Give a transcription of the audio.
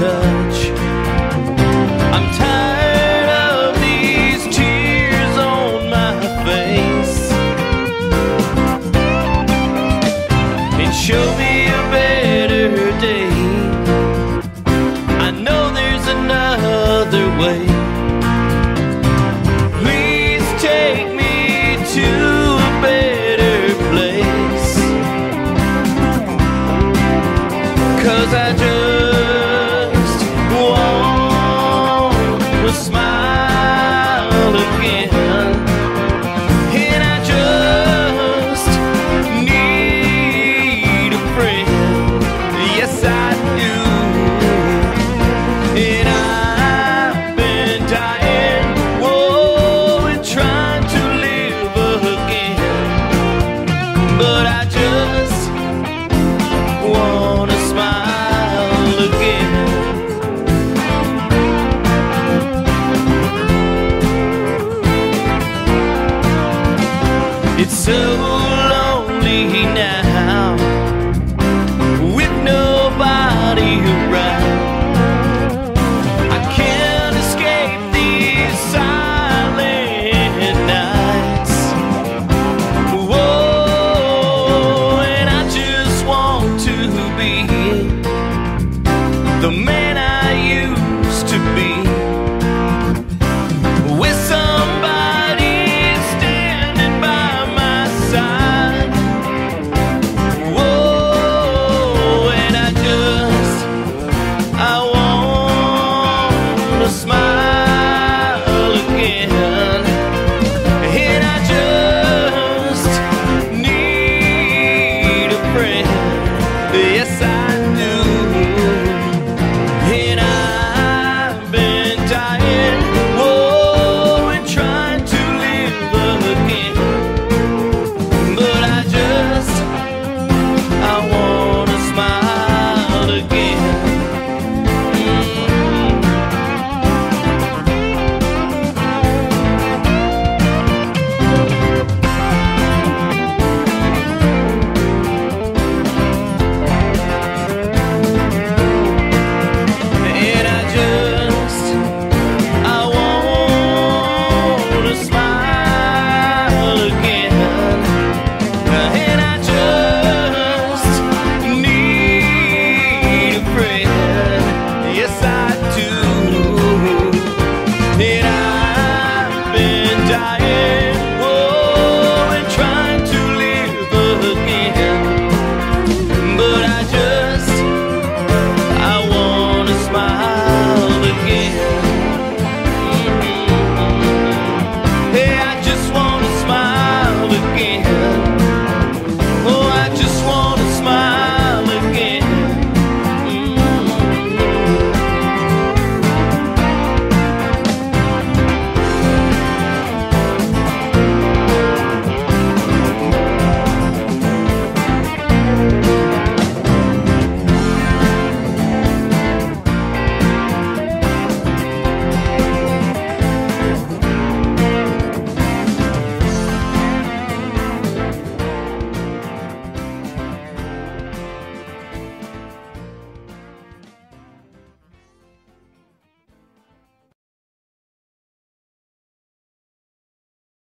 touch. I'm tired. but I cabeça. É just